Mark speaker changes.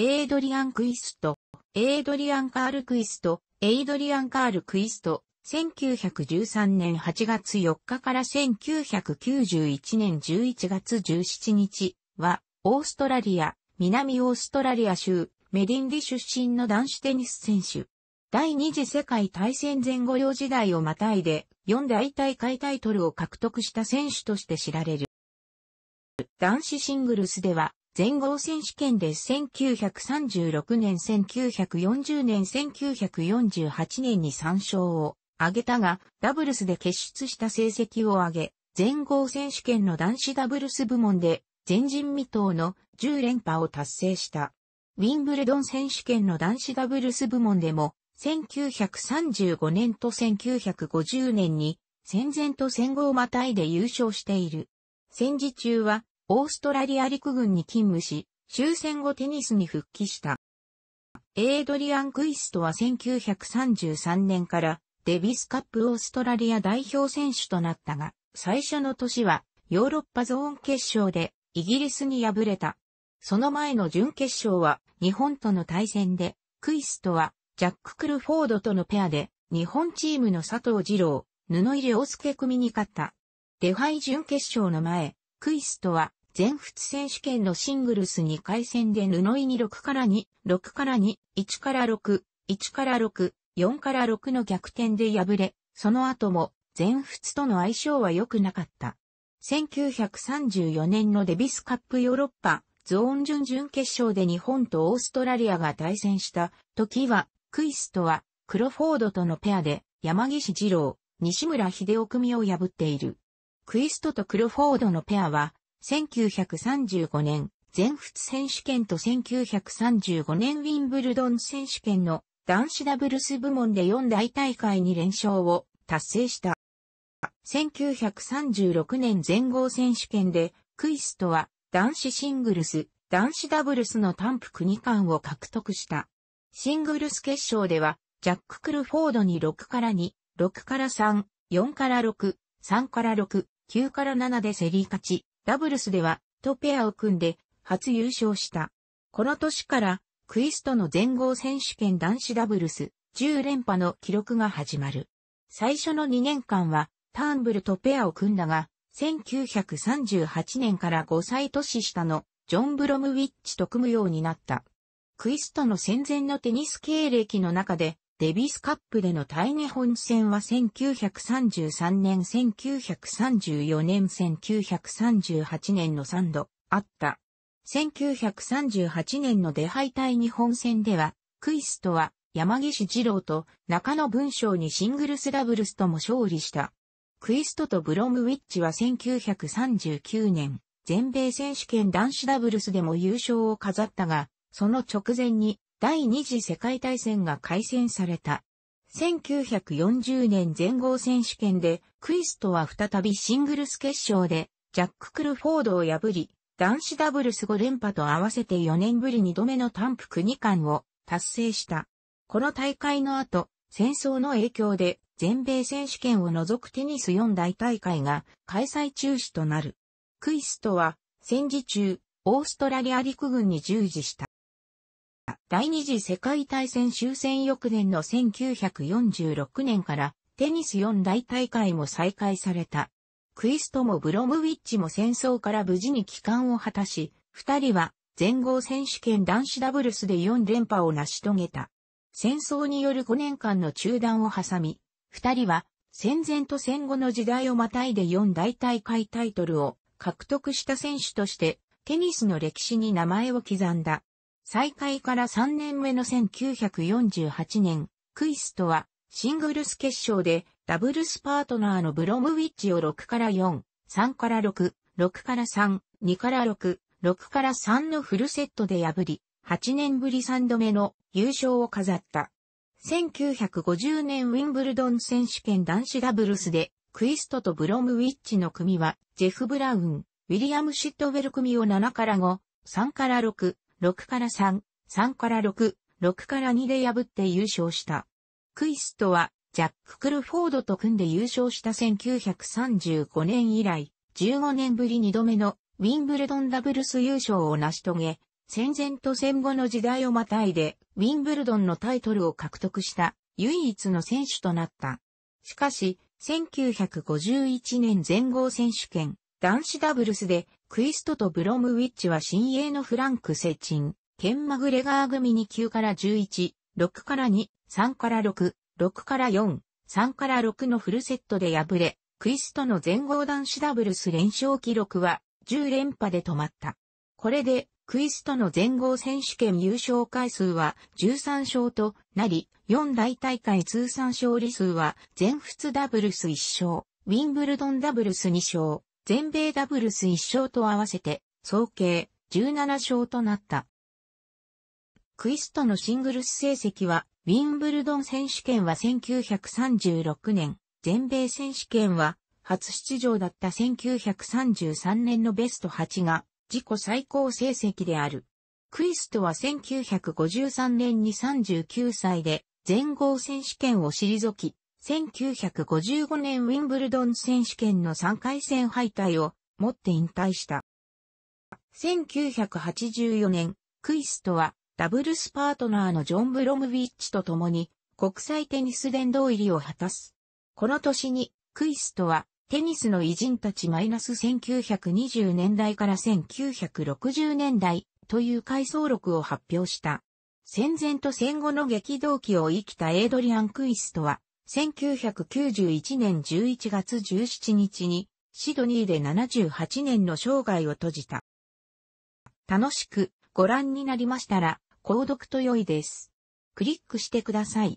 Speaker 1: エイドリアン・クイスト、エイドリアン・カール・クイスト、エイドリアン・カール・クイスト、1913年8月4日から1991年11月17日は、オーストラリア、南オーストラリア州、メディンリ出身の男子テニス選手。第二次世界大戦前後用時代をまたいで、4大大会タイトルを獲得した選手として知られる。男子シングルスでは、全豪選手権で1936年、1940年、1948年に3勝を挙げたが、ダブルスで結出した成績を上げ、全豪選手権の男子ダブルス部門で前人未到の10連覇を達成した。ウィンブルドン選手権の男子ダブルス部門でも1935年と1950年に戦前と戦後をまたいで優勝している。戦時中はオーストラリア陸軍に勤務し、終戦後テニスに復帰した。エイドリアン・クイストは1933年からデビスカップオーストラリア代表選手となったが、最初の年はヨーロッパゾーン決勝でイギリスに敗れた。その前の準決勝は日本との対戦で、クイストはジャック・クルフォードとのペアで、日本チームの佐藤二郎、布入良介組に勝った。デファイ準決勝の前、クイストは全仏選手権のシングルス2回戦で布井に6から2、6から2、1から6、1から6、4から6の逆転で敗れ、その後も全仏との相性は良くなかった。1934年のデビスカップヨーロッパゾーン準々決勝で日本とオーストラリアが対戦した時はクイストは、クロフォードとのペアで、山岸二郎、西村秀夫組を破っている。クイストとクロフォードのペアは、1935年、全仏選手権と1935年ウィンブルドン選手権の男子ダブルス部門で4大大会に連勝を達成した。1936年全豪選手権でクイストは男子シングルス、男子ダブルスの単服2冠を獲得した。シングルス決勝では、ジャック・クルフォードに6から2、6から3、4から6、3から6、9から7で競り勝ち、ダブルスでは、とペアを組んで、初優勝した。この年から、クイストの全豪選手権男子ダブルス、10連覇の記録が始まる。最初の2年間は、ターンブルとペアを組んだが、1938年から5歳年下のジョン・ブロムウィッチと組むようになった。クイストの戦前のテニス経歴の中で、デビスカップでの対日本戦は1933年、1934年、1938年の3度あった。1938年の出敗対日本戦では、クイストは山岸二郎と中野文章にシングルスダブルスとも勝利した。クイストとブロムウィッチは1939年、全米選手権男子ダブルスでも優勝を飾ったが、その直前に第二次世界大戦が開戦された。1940年全豪選手権でクリストは再びシングルス決勝でジャック・クルフォードを破り、男子ダブルス5連覇と合わせて4年ぶり2度目の単服2冠を達成した。この大会の後、戦争の影響で全米選手権を除くテニス4大大会が開催中止となる。クイストは戦時中、オーストラリア陸軍に従事した。第二次世界大戦終戦翌年の1946年からテニス四大大会も再開された。クイストもブロムウィッチも戦争から無事に帰還を果たし、二人は全豪選手権男子ダブルスで4連覇を成し遂げた。戦争による5年間の中断を挟み、二人は戦前と戦後の時代をまたいで4大大会タイトルを獲得した選手としてテニスの歴史に名前を刻んだ。再開から3年目の1948年、クイストはシングルス決勝でダブルスパートナーのブロムウィッチを6から4、3から6、6から3、2から6、6から3のフルセットで破り、8年ぶり3度目の優勝を飾った。1950年ウィンブルドン選手権男子ダブルスで、クイストとブロムウィッチの組は、ジェフ・ブラウン、ウィリアム・シットウェル組を7から5、3から6、6から3、3から6、6から2で破って優勝した。クイストは、ジャック・クルフォードと組んで優勝した1935年以来、15年ぶり2度目のウィンブルドンダブルス優勝を成し遂げ、戦前と戦後の時代をまたいで、ウィンブルドンのタイトルを獲得した唯一の選手となった。しかし、1951年全豪選手権、男子ダブルスで、クイストとブロムウィッチは新鋭のフランク・セチン、ケン・マグレガー組に9から11、6から2、3から6、6から4、3から6のフルセットで敗れ、クイストの全豪男子ダブルス連勝記録は10連覇で止まった。これでクイストの全豪選手権優勝回数は13勝となり、4大大会通算勝利数は全仏ダブルス1勝、ウィンブルドンダブルス2勝、全米ダブルス1勝と合わせて、総計17勝となった。クイストのシングルス成績は、ウィンブルドン選手権は1936年、全米選手権は初出場だった1933年のベスト8が自己最高成績である。クリストは1953年に39歳で全豪選手権を退き、1955年ウィンブルドン選手権の3回戦敗退をもって引退した。1984年、クイストはダブルスパートナーのジョン・ブロムビッチと共に国際テニス殿堂入りを果たす。この年にクイストはテニスの偉人たちマイナス1920年代から1960年代という回想録を発表した。戦前と戦後の激動期を生きたエイドリアン・クイストは、1991年11月17日にシドニーで78年の生涯を閉じた。楽しくご覧になりましたら、購読と良いです。クリックしてください。